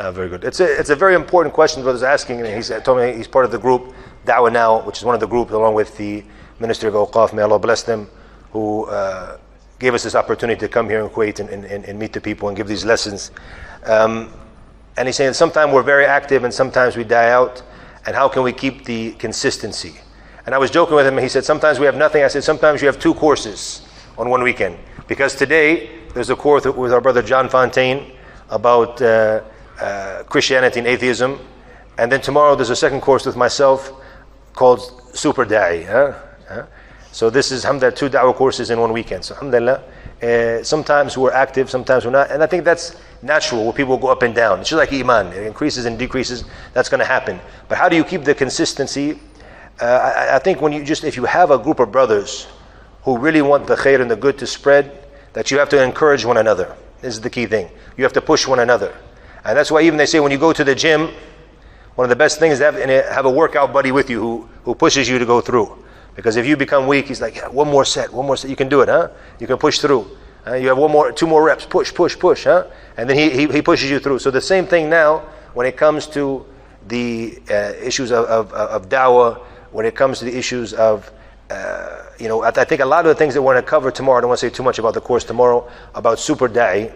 Uh, very good. It's a, it's a very important question brother's asking. And he's told me he's part of the group Dawah Now, which is one of the groups along with the Minister of Awqaf. May Allah bless them, who uh, gave us this opportunity to come here in Kuwait and, and, and meet the people and give these lessons. Um, and he's saying sometimes we're very active and sometimes we die out. And how can we keep the consistency? And I was joking with him. and He said, Sometimes we have nothing. I said, Sometimes you have two courses on one weekend. Because today there's a course with our brother John Fontaine about uh, uh, Christianity and atheism. And then tomorrow there's a second course with myself called Super Da'i. Huh? Huh? So this is, alhamdulillah, two da'wah courses in one weekend. So alhamdulillah, uh, sometimes we're active, sometimes we're not. And I think that's natural where people go up and down. It's just like Iman. It increases and decreases. That's going to happen. But how do you keep the consistency? Uh, I, I, think when you just, if you have a group of brothers who really want the khair and the good to spread, that you have to encourage one another. This is the key thing. You have to push one another. And that's why even they say when you go to the gym, one of the best things is to have, have a workout buddy with you who, who pushes you to go through. Because if you become weak, he's like, yeah, one more set, one more set. You can do it, huh? You can push through. Uh, you have one more, two more reps, push, push, push, huh? And then he, he, he pushes you through. So the same thing now when it comes to the uh, issues of, of, of dawah, when it comes to the issues of, uh, you know, I, I, think a lot of the things that we're going to cover tomorrow, I don't want to say too much about the course tomorrow, about super da'i.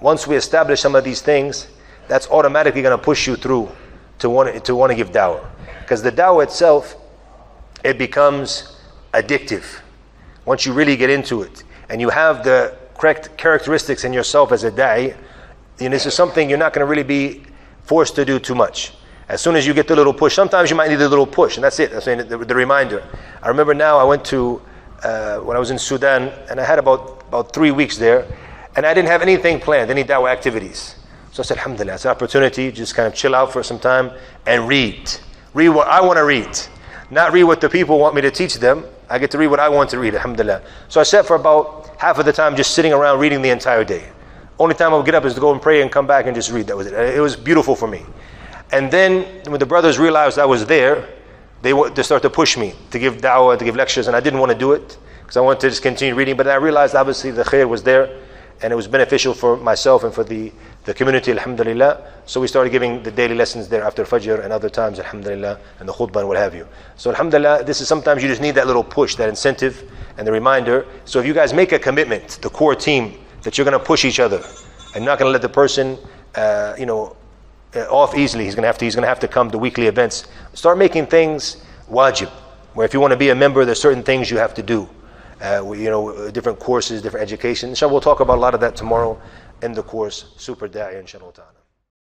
Once we establish some of these things, that's automatically going to push you through to want to, want to give dawah. Because the dawah itself, it becomes addictive once you really get into it and you have the correct characteristics in yourself as a da'i, and this is something you're not going to really be forced to do too much. As soon as you get the little push, sometimes you might need a little push, and that's it. That's the, the reminder. I remember now I went to, uh, when I was in Sudan, and I had about, about three weeks there, and I didn't have anything planned, any dawah activities. So I said, Alhamdulillah, it's an opportunity, just kind of chill out for some time and read. Read what I want to read, not read what the people want me to teach them. I get to read what I want to read, Alhamdulillah. So I sat for about half of the time just sitting around reading the entire day. Only time I would get up is to go and pray and come back and just read. That was it. Uh, it was beautiful for me. And then when the brothers realized I was there, they, they started to push me to give da'wah, to give lectures, and I didn't want to do it because I wanted to just continue reading. But I realized obviously the khair was there and it was beneficial for myself and for the, the community, alhamdulillah. So we started giving the daily lessons there after Fajr and other times, alhamdulillah, and the khutbah and what have you. So alhamdulillah, this is sometimes you just need that little push, that incentive and the reminder. So if you guys make a commitment, the core team, that you're going to push each other and not going to let the person, uh, you know, uh, off easily. He's going to have to. He's going to have to come to weekly events. Start making things wajib, where if you want to be a member, there's certain things you have to do. Uh, you know, different courses, different education. Inshallah, we'll talk about a lot of that tomorrow in the course. Super Da'i, inshallah.